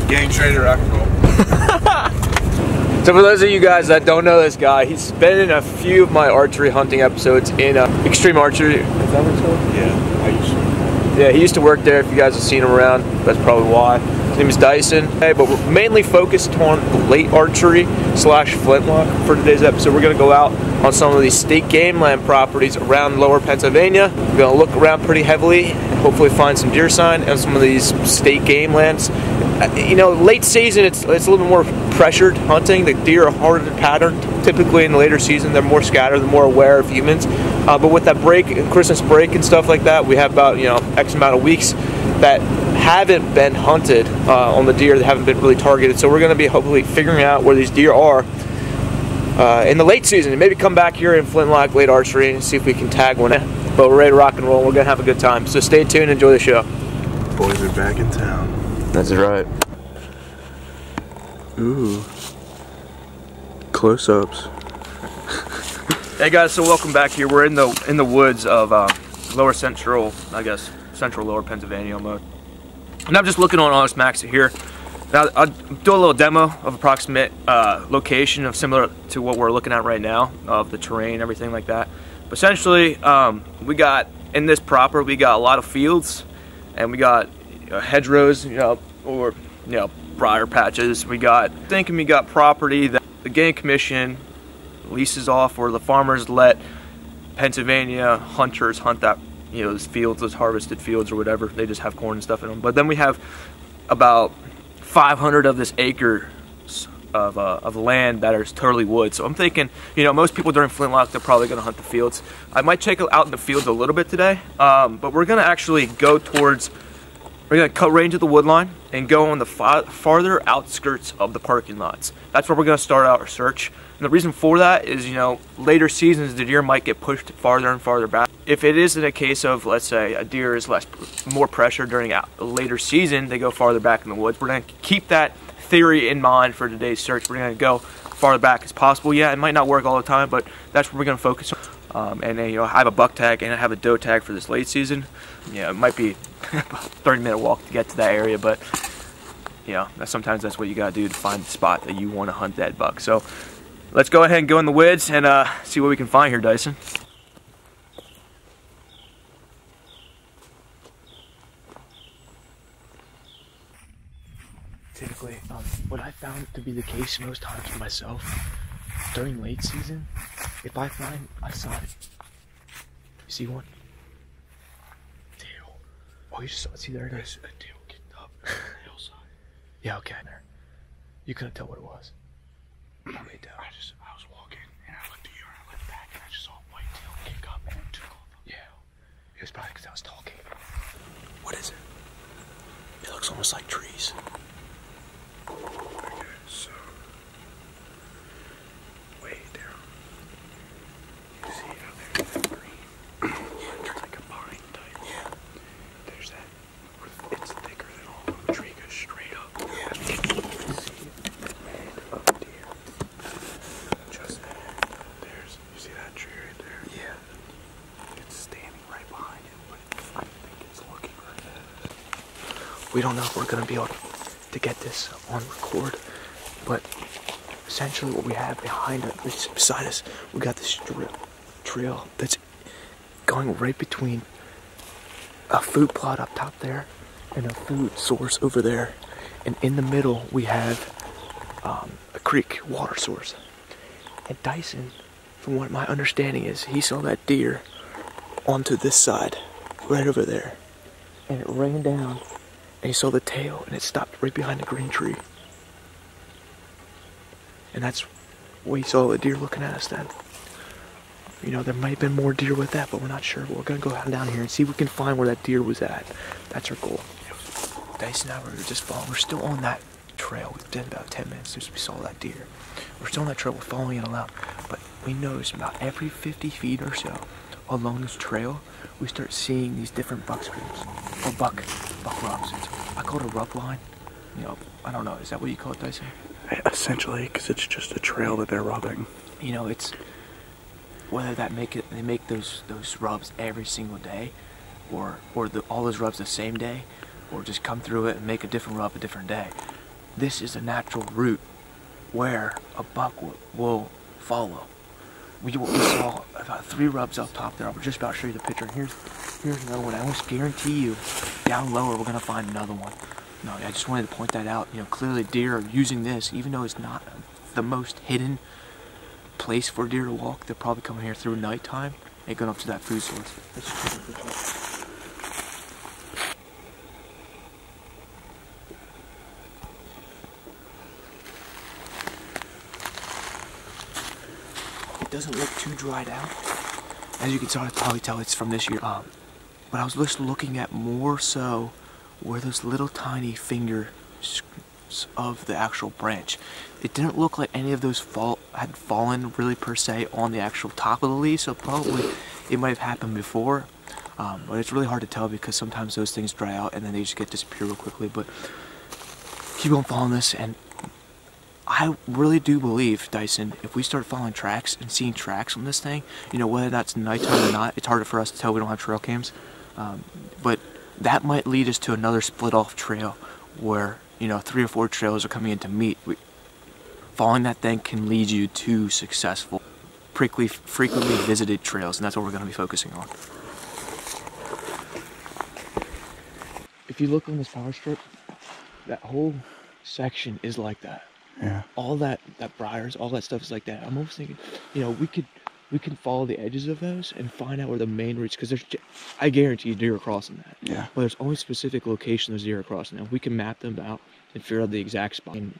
Gang Trader rock and roll. So for those of you guys that don't know this guy, he's been in a few of my archery hunting episodes in uh, Extreme Archery. Is that what it's called? Yeah, I used to. Yeah, he used to work there. If you guys have seen him around, that's probably why. His name is Dyson. Hey, but we're mainly focused on late archery slash flintlock for today's episode. We're gonna go out on some of these state game land properties around lower Pennsylvania. We're gonna look around pretty heavily and hopefully find some deer sign on some of these state game lands. Uh, You know, late season it's it's a little bit more pressured hunting. The deer are harder to pattern. Typically in the later season, they're more scattered, they're more aware of humans. Uh, but with that break, Christmas break and stuff like that, we have about you know X amount of weeks that haven't been hunted uh, on the deer that haven't been really targeted. So we're going to be hopefully figuring out where these deer are uh, in the late season and maybe come back here in Flintlock late archery and see if we can tag one. But we're ready to rock and roll. We're going to have a good time. So stay tuned. Enjoy the show. Boys are back in town. That's right. Ooh. Close ups. Hey guys, so welcome back here. We're in the in the woods of uh, lower central, I guess, central lower Pennsylvania almost. And I'm just looking on onX Maps here. Now I'll do a little demo of approximate uh, location of similar to what we're looking at right now of the terrain, everything like that. But essentially, um, we got in this proper, we got a lot of fields, and we got you know, hedgerows, you know, or you know, briar patches. We got thinking we got property that the game commission leases off or the farmers let Pennsylvania hunters hunt that you know those fields, those harvested fields or whatever. They just have corn and stuff in them. But then we have about 500 of this acre of, uh, of land that is totally wood. So I'm thinking, you know, most people during Flintlock they're probably going to hunt the fields. I might check out in the fields a little bit today, um, but we're going to actually go towards. We're gonna cut right into the wood line and go on the fa- farther outskirts of the parking lots. That's where we're gonna start our search. And the reason for that is, you know, later seasons the deer might get pushed farther and farther back. If it is in a case of, let's say, a deer is less more pressure during a later season, they go farther back in the woods. We're gonna keep that theory in mind for today's search. We're gonna go farther back as possible. Yeah, it might not work all the time, but that's what we're gonna focus on. Um, and then, you know, I have a buck tag and I have a doe tag for this late season. Yeah, it might be a 30 minute walk to get to that area, but you know, sometimes that's what you gotta do to find the spot that you want to hunt that buck. So let's go ahead and go in the woods and uh, see what we can find here, Dyson. Typically, um, what I found to be the case most times for myself during late season, if I find I saw it. you see one? Tail. Oh, you just saw it. See, there it is. A deal kicked up the hillside. Yeah, okay. There. You couldn't tell what it was. Probably down. I just, I was walking and I looked at you and I looked back and I just saw a white tail kick up and it took off. Yeah. It was probably because I was talking. What is it? It looks almost like trees. Okay, so way down. You see how there's that green? yeah, it's like a pine type. Yeah. There's that. It's thicker than all of them. Tree goes straight up. Yeah. See the head of a deer. Just there's. You see that tree right there? Yeah. It's standing right behind it, but I think it's looking right at it. We don't know if we're gonna be able to get this on record, but essentially what we have behind us, beside us, we got this trail, that's going right between a food plot up top there and a food source over there, and in the middle we have um, a creek water source. And Dyson, from what my understanding is, he saw that deer onto this side, right over there, and it ran down and he saw the tail and it stopped right behind the green tree. And that's he saw the deer looking at us then. You know, there might have been more deer with that, but we're not sure. But We're gonna go down here and see if we can find where that deer was at. That's our goal. Dyson and I were just following. We're still on that trail. We've been about 10 minutes since we saw that deer. We're still on that trail. We're following it along. But we notice about every 50 feet or so along this trail, we start seeing these different buck screams. Or buck, buck rubs. It's, I call it a rub line. You know, I don't know. Is that what you call it, Dyson? Essentially, because it's just a trail that they're rubbing. you know it's whether that make it they make those those rubs every single day or or the, all those rubs the same day or just come through it and make a different rub a different day this is a natural route where a buck will, will follow. We, we saw about three rubs up top there. I was just about to show you the picture. Here's here's another one. I almost guarantee you, down lower we're gonna find another one. No, I just wanted to point that out. You know, clearly deer are using this, even though it's not the most hidden place for deer to walk. They're probably coming here through nighttime and going up to that food source. Let's just take a picture. It doesn't look too dried out. As you can tell, probably tell it's from this year. Um, but I was just looking at more so where those little tiny fingers of the actual branch. It didn't look like any of those fall had fallen really per se on the actual top of the leaf, so probably it might have happened before. Um, but it's really hard to tell because sometimes those things dry out and then they just get disappear real quickly. But keep on following this, and I really do believe, Dyson, if we start following tracks and seeing tracks on this thing, you know, whether that's nighttime or not, it's harder for us to tell. We don't have trail cams. Um, but that might lead us to another split off trail where, you know, three or four trails are coming in to meet. We, following that thing can lead you to successful, frequently, frequently visited trails, and that's what we're going to be focusing on. If you look on this power strip, that whole section is like that. Yeah. All that that briars, all that stuff is like that. I'm almost thinking, you know, we could we can follow the edges of those and find out where the main routes because there's I guarantee you deer are crossing that. Yeah. But there's only specific locations there's deer are crossing. Now we can map them out and figure out the exact spot. In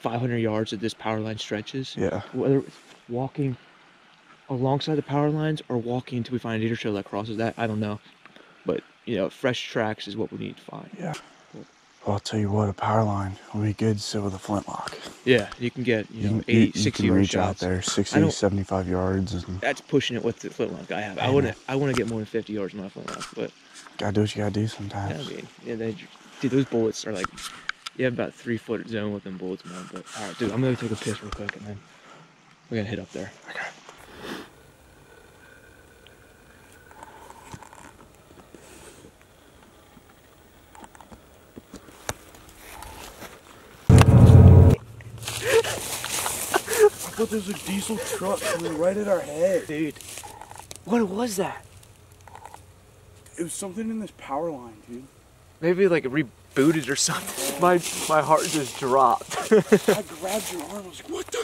500 yards that this power line stretches. Yeah. Whether it's walking alongside the power lines or walking until we find a deer trail that crosses that, I don't know. But you know, fresh tracks is what we need to find. Yeah. Well, I'll tell you what, a power line would be good so with a flintlock. Yeah, you can get you know can- 80, you 60 you can reach shots. out there 60, 75 yards. And That's pushing it with the flintlock I have. I want to I want to get more than 50 yards in my flintlock, but gotta do what you gotta do sometimes. I mean, yeah, they, dude, those bullets are like you have about three foot zone with them bullets, man. But all right, dude, I'm gonna take a piss real quick and then we're gonna hit up there. Okay. I thought there was a diesel truck coming right at our head. Dude, what was that? It was something in this power line, dude. Maybe like rebooted or something. My my heart just dropped. I grabbed your arm. I was like, what the?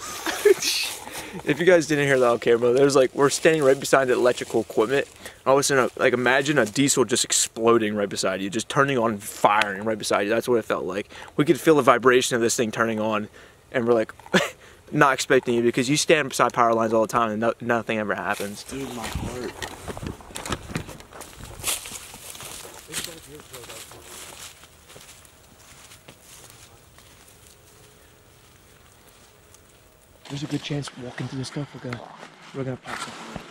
if you guys didn't hear that on camera, there's like we're standing right beside the electrical equipment. All of a sudden, like imagine a diesel just exploding right beside you, just turning on, firing right beside you. That's what it felt like. We could feel the vibration of this thing turning on, and we're like not expecting you because you stand beside power lines all the time and no, nothing ever happens. Dude, my heart. There's a good chance walking through this stuff we're gonna we're gonna pop something.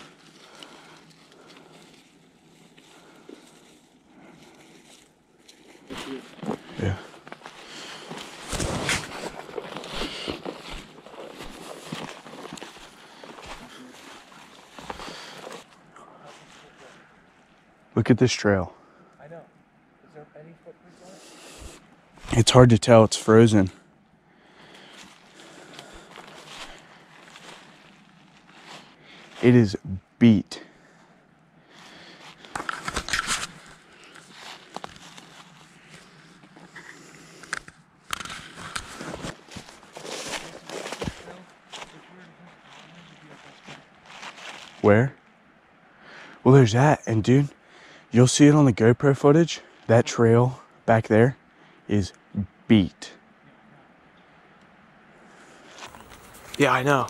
Yeah. Look at this trail. I know. Is there any footprints on it? It's hard to tell, it's frozen. It is beat. Where? Well, there's that. And dude, you'll see it on the GoPro footage. That trail back there is beat. Yeah, I know.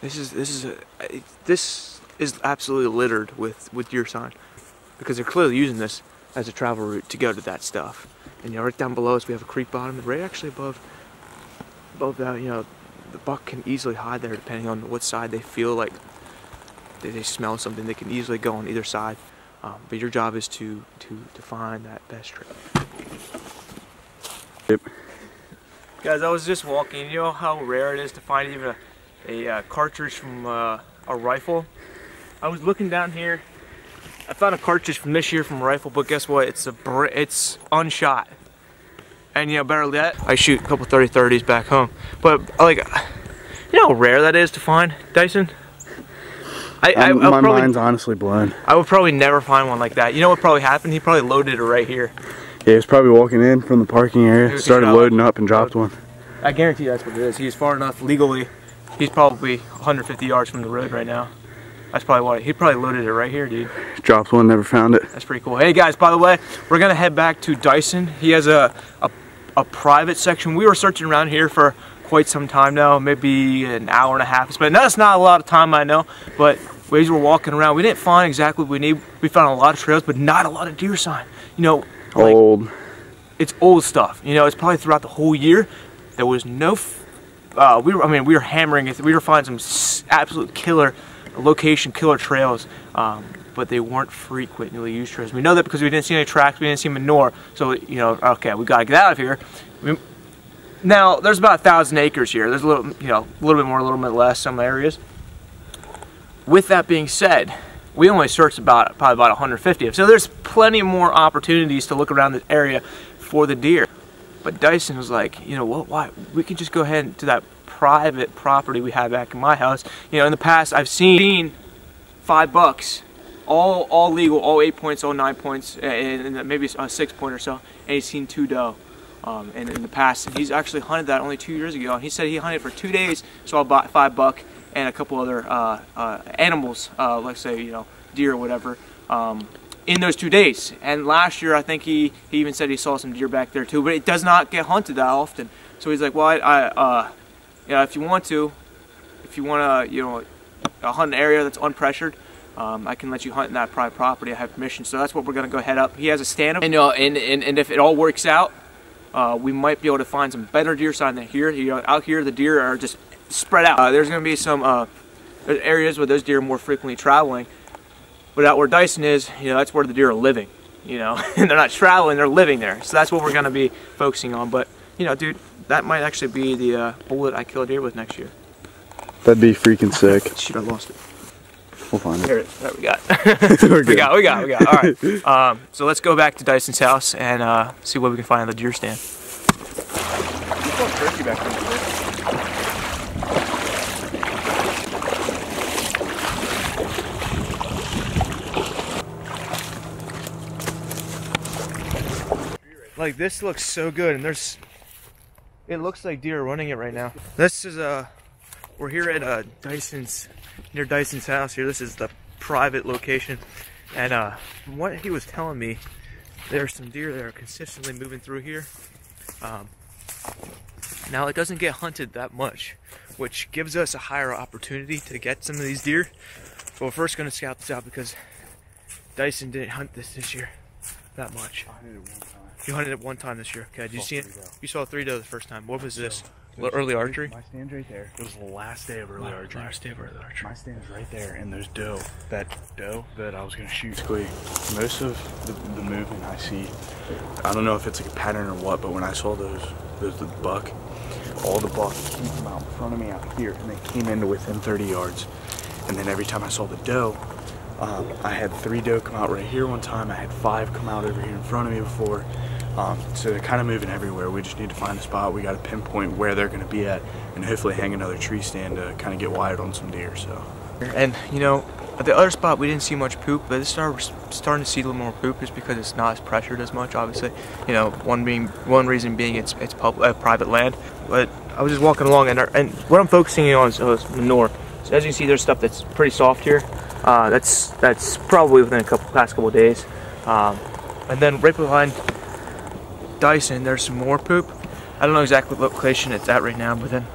This is this is a this is absolutely littered with with deer sign because they're clearly using this as a travel route to go to that stuff. And you know, right down below us we have a creek bottom, right actually above above that, you know, the buck can easily hide there depending on what side they feel like they, they smell something. They can easily go on either side. Um, but your job is to to to find that best trail. Yep. Guys, I was just walking. You know how rare it is to find even a, a uh, cartridge from uh, a rifle? I was looking down here I found a cartridge from this year from a rifle, but guess what? It's a br it's unshot. And you know, better yet, I shoot a couple 30-30s back home. But like, you know how rare that is to find, Dyson? I, I, um, my probably, mind's honestly blown. I would probably never find one like that. You know what probably happened? He probably loaded it right here. Yeah, he was probably walking in from the parking area, started loading up and dropped one. I guarantee that's what it is. He's far enough legally. He's probably 150 yards from the road right now. That's probably why. He probably loaded it right here, dude. Dropped one, never found it. That's pretty cool. Hey guys, by the way, we're gonna head back to Dyson. He has a, a, a private section. We were searching around here for quite some time now, maybe an hour and a half. But that's not a lot of time, I know. But ways we're walking around, we didn't find exactly what we need. We found a lot of trails, but not a lot of deer sign. You know, like, old. It's old stuff. You know, it's probably throughout the whole year. There was no. Uh, we were. I mean, we were hammering it. We were finding some absolute killer location killer trails, um, but they weren't frequently used trails. We know that because we didn't see any tracks, we didn't see manure. So you know, okay, we got to get out of here. We, now there's about a thousand acres here. There's a little, you know, a little bit more, a little bit less some areas. With that being said, we only searched about probably about 150. So there's plenty more opportunities to look around the area for the deer. But Dyson was like, you know what? Why we could just go ahead to that private property we have back in my house. You know, in the past, I've seen five bucks, all all legal, all eight points, all nine points, and, and maybe a six point or so, and he's seen two doe. Um, and in the past, he's actually hunted that only two years ago. And he said he hunted for two days, saw about five buck and a couple other uh, uh, animals, uh, let's say you know deer or whatever, um, in those two days. And last year, I think he he even said he saw some deer back there too. But it does not get hunted that often. So he's like, well, I, I uh, yeah, if you want to, if you want to, you know, hunt an area that's unpressured, um, I can let you hunt in that private property. I have permission, so that's what we're gonna go head up. He has a stand up, and, uh, and, and, and if it all works out, uh, we might be able to find some better deer sign than here. You know, out here the deer are just spread out. Uh, there's gonna be some uh, areas where those deer are more frequently traveling, but out where Dyson is, you know, that's where the deer are living. You know, and they're not traveling; they're living there. So that's what we're gonna be focusing on. But you know, dude, that might actually be the uh, bullet I kill a deer with next year. That'd be freaking sick. Shoot, I lost it. We'll find it. Here, there we got. we got, we got, we got. All right. Um, so let's go back to Dyson's house and uh, see what we can find on the deer stand. Like this looks so good, and there's it looks like deer are running it right now. This is uh we're here at uh Dyson's near Dyson's house here. This is the private location. And uh from what he was telling me, there's some deer that are consistently moving through here. Um now it doesn't get hunted that much, which gives us a higher opportunity to get some of these deer. So we're first gonna scout this out because Dyson didn't hunt this this year that much. You hunted it one time this year. Okay, did you see it? You saw three doe the first time. What was this? Was early archery? My stand's right there. It was the last day of early last, archery. Last day of early archery. My stand is right there, and there's doe. That doe that I was gonna shoot. Basically, most of the, the movement I see, I don't know if it's like a pattern or what, but when I saw those, those the buck, all the buck came from out in front of me out here, and they came into within 30 yards. And then every time I saw the doe, um, I had three doe come out right here one time. I had five come out over here in front of me before. Um, so they're kind of moving everywhere. We just need to find a spot. We got to pinpoint where they're going to be at and hopefully hang another tree stand to kind of get wired on some deer. So. And you know, at the other spot we didn't see much poop, but this start, we're starting to see a little more poop just because it's not as pressured as much. Obviously, you know, one being one reason being it's it's public, uh, private land. But I was just walking along and and what I'm focusing on is, is manure. So as you see, there's stuff that's pretty soft here. Uh, that's that's probably within a couple past couple days. Um, and then right behind Dyson, there's some more poop. I don't know exactly what location it's at right now, but then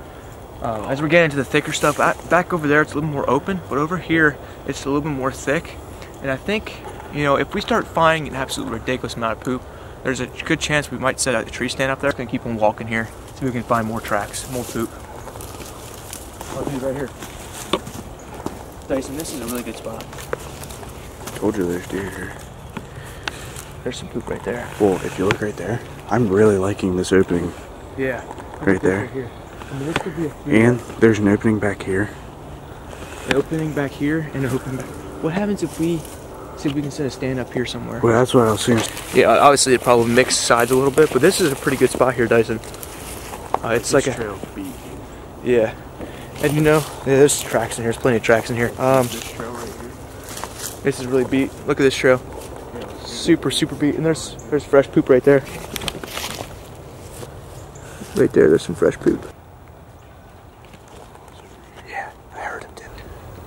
uh, as we're getting into the thicker stuff, back over there it's a little more open, but over here it's a little bit more thick. And I think, you know, if we start finding an absolute ridiculous amount of poop, there's a good chance we might set out the tree stand up there. Gonna keep on walking here, so we can find more tracks, more poop. Right here. Dyson, this is a really good spot. Told you there's deer here. There's some poop right there. Well, if you look right there, I'm really liking this opening. Yeah. Right there. Right I mean, this could be a and there's an opening back here. An opening back here and an opening back. What happens if we See if we can set a stand up here somewhere. Well, that's what I was seeing. Yeah, obviously it probably mix sides a little bit, but this is a pretty good spot here, Dyson. Uh, it's like a trail beat. yeah, and you know, yeah, there's tracks in here. There's plenty of tracks in here. Um, This trail right here. this is really beat. Look at this trail, super super beat, and there's there's fresh poop right there. Right there, there's some fresh poop. Yeah, I heard him, dude.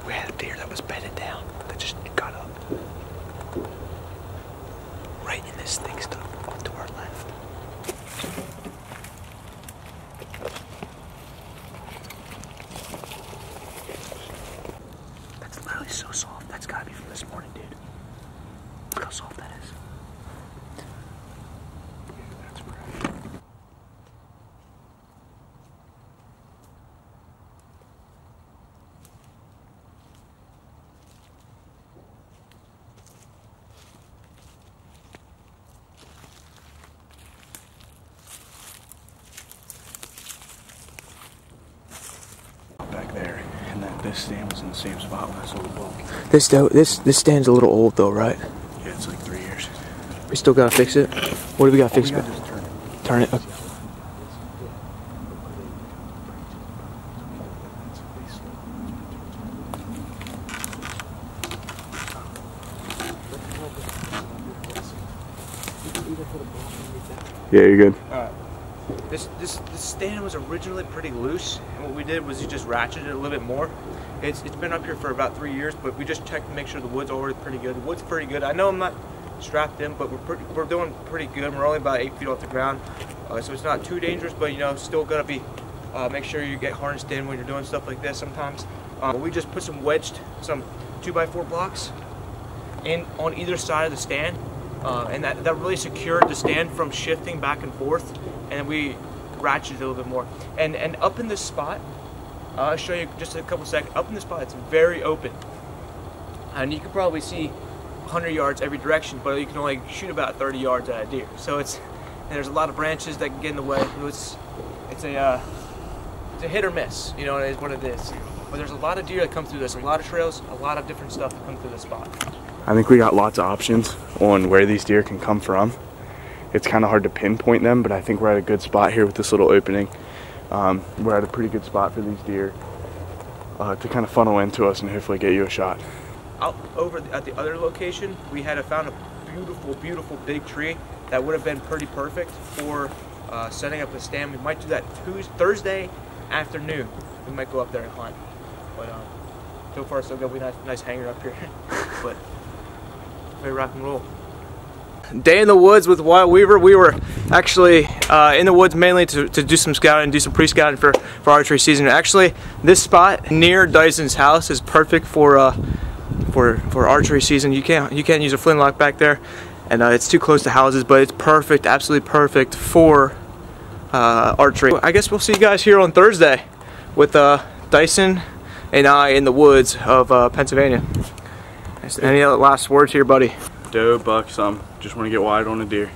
We had a deer that was bedded down that just got up. Right in this thing stuff to our left. That's literally so soft. That's gotta be from this morning, dude. Look how soft that is. That's fresh. Back there, and then this stand was in the same spot when I sold the bulk. This this this stand's a little old though, right? Yeah, it's like three years. We still gotta fix it. What do we gotta fix? We gotta just turn it. Turn it. Okay. Yeah, you're good. This this stand was originally pretty loose, and what we did was you just ratcheted it a little bit more. It's it's been up here for about three years, but we just checked to make sure the wood's already pretty good. The wood's pretty good. I know I'm not strapped in, but we're pretty we're doing pretty good. We're only about eight feet off the ground, uh, so it's not too dangerous. But you know, still gotta be uh, make sure you get harnessed in when you're doing stuff like this. Sometimes uh, we just put some wedged some two by four blocks in on either side of the stand, uh, and that, that really secured the stand from shifting back and forth. And we ratcheted a little bit more. And and up in this spot, uh, I'll show you just a couple seconds. Up in this spot, it's very open, and you can probably see 100 yards every direction, but you can only shoot about 30 yards at a deer. So it's there's a lot of branches that can get in the way. It's it's a uh, it's a hit or miss. You know, it is what it is. But there's a lot of deer that come through this, a lot of trails, a lot of different stuff that come through this spot. I think we got lots of options on where these deer can come from. It's kind of hard to pinpoint them, but I think we're at a good spot here with this little opening. Um, we're at a pretty good spot for these deer uh, to kind of funnel into us and hopefully get you a shot. out over at the other location, we had a, found a beautiful, beautiful big tree that would have been pretty perfect for uh, setting up a stand. We might do that Tuesday, Thursday afternoon. We might go up there and hunt. But um, so far, so good. We nice, nice hanger up here. but very rock and roll. Day in the woods with Wyatt Weaver. We were actually uh, in the woods mainly to, to do some scouting, do some pre-scouting for, for archery season. Actually, this spot near Dyson's house is perfect for uh, for for archery season. You can't you can't use a flintlock back there, and uh, it's too close to houses. But it's perfect, absolutely perfect for uh, archery. I guess we'll see you guys here on Thursday with uh, Dyson and I in the woods of uh, Pennsylvania. Any last words here, buddy? Doe, buck, some. Just want to get wide on a deer.